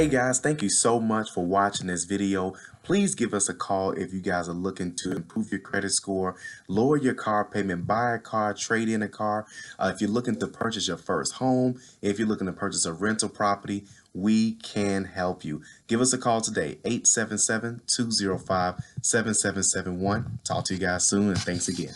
Hey guys, thank you so much for watching this video. Please give us a call if you guys are looking to improve your credit score, lower your car payment, buy a car, trade in a car. Uh, if you're looking to purchase your first home, if you're looking to purchase a rental property, we can help you. Give us a call today, 877-205-7771. Talk to you guys soon and thanks again.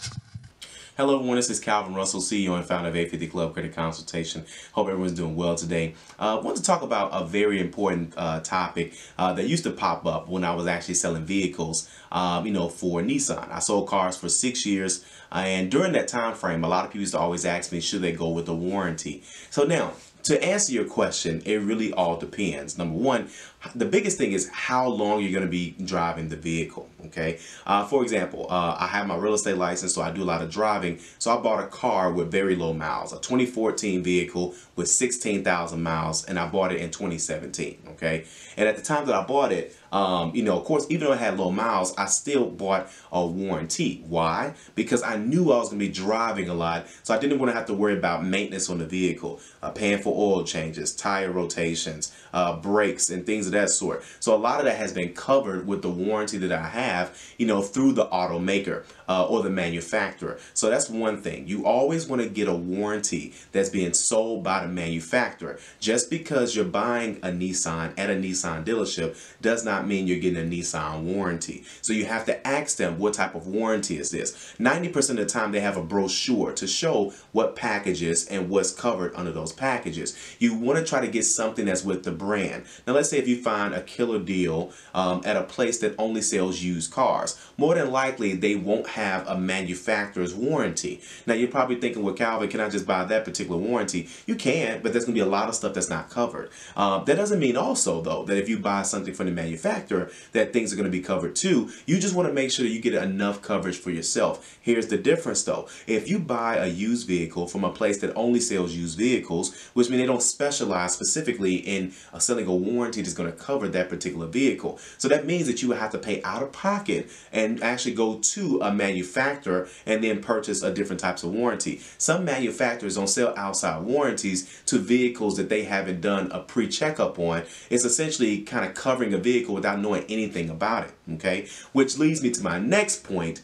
Hello everyone, this is Calvin Russell, CEO and founder of 850 Club Credit Consultation. Hope everyone's doing well today. I uh, want to talk about a very important uh, topic uh, that used to pop up when I was actually selling vehicles, um, you know, for Nissan. I sold cars for six years, uh, and during that time frame, a lot of people used to always ask me, should they go with a warranty? So now, to answer your question, it really all depends. Number one, the biggest thing is how long you're going to be driving the vehicle. Okay. Uh, for example, uh, I have my real estate license, so I do a lot of driving. So I bought a car with very low miles, a 2014 vehicle with 16,000 miles, and I bought it in 2017. Okay. And at the time that I bought it, um, you know, of course, even though I had low miles, I still bought a warranty. Why? Because I knew I was going to be driving a lot, so I didn't want to have to worry about maintenance on the vehicle, uh, paying for oil changes, tire rotations, uh, brakes, and things of that sort. So a lot of that has been covered with the warranty that I have, you know, through the automaker uh, or the manufacturer. So that's one thing. You always want to get a warranty that's being sold by the manufacturer. Just because you're buying a Nissan at a Nissan dealership does not mean you're getting a Nissan warranty. So you have to ask them what type of warranty is this. 90% of the time they have a brochure to show what packages and what's covered under those packages. You want to try to get something that's with the brand. Now let's say if you find a killer deal um, at a place that only sells used cars. More than likely they won't have a manufacturer's warranty. Now you're probably thinking, well Calvin, can I just buy that particular warranty? You can, but there's going to be a lot of stuff that's not covered. Um, that doesn't mean also though that if you buy something from the manufacturer that things are going to be covered too. You just want to make sure that you get enough coverage for yourself. Here's the difference though. If you buy a used vehicle from a place that only sells used vehicles, which means they don't specialize specifically in uh, selling a warranty that's going to cover that particular vehicle. So that means that you would have to pay out of pocket and actually go to a manufacturer and then purchase a different types of warranty. Some manufacturers don't sell outside warranties to vehicles that they haven't done a pre-checkup on. It's essentially kind of covering a vehicle without knowing anything about it, okay? Which leads me to my next point.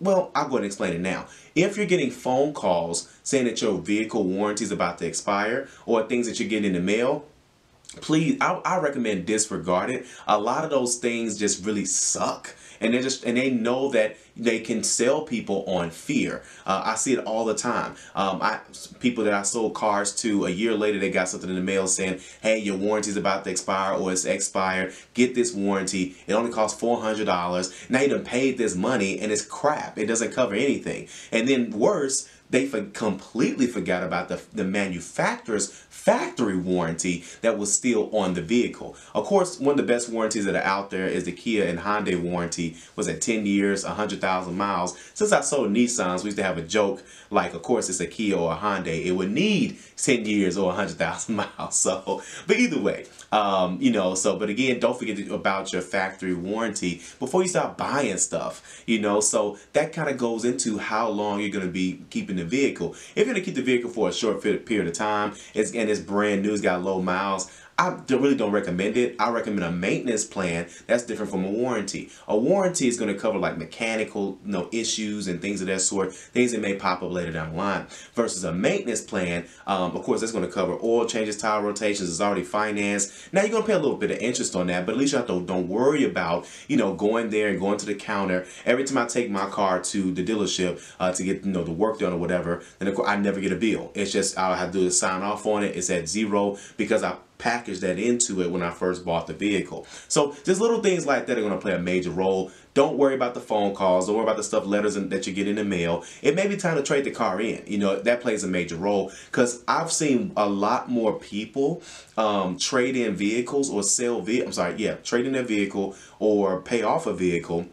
Well, I'll go and explain it now. If you're getting phone calls saying that your vehicle warranty is about to expire or things that you're getting in the mail, please I, I, recommend disregard it a lot of those things just really suck and they just and they know that they can sell people on fear. Uh, I see it all the time. Um, I people that I sold cars to a year later they got something in the mail saying hey your warranty is about to expire or it's expired. Get this warranty. It only costs $400 now you done paid this money and it's crap. It doesn't cover anything. And then worse they for completely forgot about the, the manufacturer's factory warranty that was still on the vehicle. Of course, one of the best warranties that are out there is the Kia and Hyundai warranty. Was at 10 years, 100,000 miles. Since I sold Nissans, we used to have a joke like, of course, it's a Kia or a Hyundai. It would need 10 years or 100,000 miles. So, but either way, um, you know, so, but again, don't forget about your factory warranty before you start buying stuff, you know, so that kind of goes into how long you're going to be keeping the vehicle. If you're going to keep the vehicle for a short period of time, it's, and it's brand new, it's got low miles, I really don't recommend it. I recommend a maintenance plan that's different from a warranty. A warranty is going to cover like mechanical you know, issues and things of that sort, things that may pop up later down the line. Versus a maintenance plan, um, of course, that's going to cover oil changes, tire rotations, it's already financed. Now you're going to pay a little bit of interest on that, but at least you have to don't worry about, you know, going there and going to the counter. Every time I take my car to the dealership uh, to get, you know, the work done or whatever, then of course I never get a bill. It's just, all I have to sign off on it. It's at zero because I package that into it when I first bought the vehicle. So just little things like that are going to play a major role. Don't worry about the phone calls. Don't worry about the stuff, letters that you get in the mail. It may be time to trade the car in. You know, that plays a major role because I've seen a lot more people um, trade in vehicles or sell, ve I'm sorry, yeah, trade in their vehicle or pay off a vehicle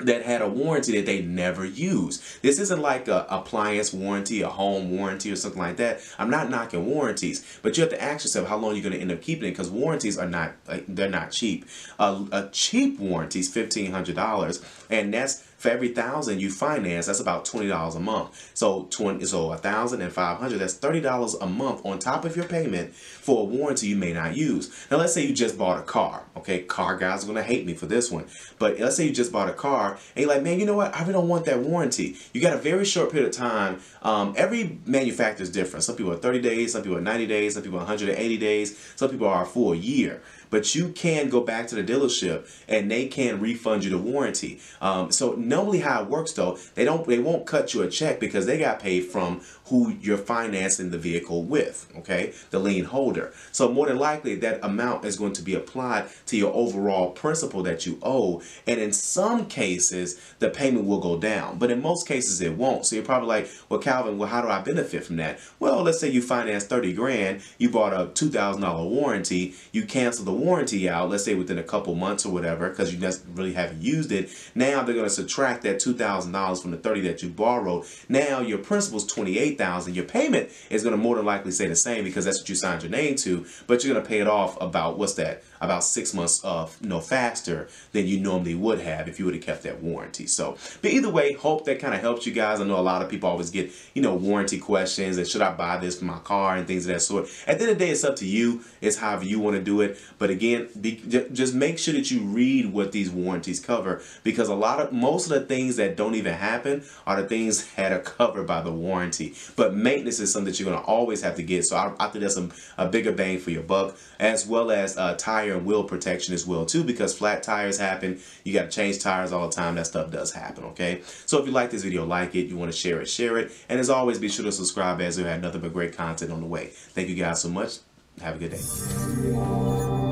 that had a warranty that they never use. This isn't like a appliance warranty, a home warranty or something like that. I'm not knocking warranties, but you have to ask yourself how long you're going to end up keeping it because warranties are not, uh, they're not cheap. a cheap warranty is $1,500 and that's for every thousand you finance, that's about twenty dollars a month. So twenty, so a thousand and five hundred, that's thirty dollars a month on top of your payment for a warranty you may not use. Now let's say you just bought a car. Okay, car guys are gonna hate me for this one, but let's say you just bought a car and you're like, man, you know what? I really don't want that warranty. You got a very short period of time. Um, every manufacturer is different. Some people are 30 days, some people are 90 days, some people are 180 days, some people are for a year but you can go back to the dealership and they can refund you the warranty. Um, so normally how it works though, they don't they won't cut you a check because they got paid from who you're financing the vehicle with, okay? The lien holder. So more than likely that amount is going to be applied to your overall principal that you owe. And in some cases, the payment will go down, but in most cases it won't. So you're probably like, well, Calvin, well, how do I benefit from that? Well, let's say you finance 30 grand, you bought a $2,000 warranty, you cancel the warranty out, let's say within a couple months or whatever, because you just really haven't used it. Now they're going to subtract that $2,000 from the 30 that you borrowed. Now your principal is 28,000. Your payment is going to more than likely stay the same because that's what you signed your name to, but you're going to pay it off about what's that? About six months of you know faster than you normally would have if you would have kept that warranty. So, but either way, hope that kind of helps you guys. I know a lot of people always get you know warranty questions and should I buy this for my car and things of that sort. At the end of the day, it's up to you. It's however you want to do it. But again, be, just make sure that you read what these warranties cover because a lot of most of the things that don't even happen are the things that are covered by the warranty. But maintenance is something that you're going to always have to get. So I, I think that's a, a, bigger bang for your buck, as well as uh, tire and wheel protection as well too, because flat tires happen. You got to change tires all the time. That stuff does happen. Okay. So if you like this video, like it. You want to share it, share it. And as always, be sure to subscribe as we have nothing but great content on the way. Thank you guys so much. Have a good day.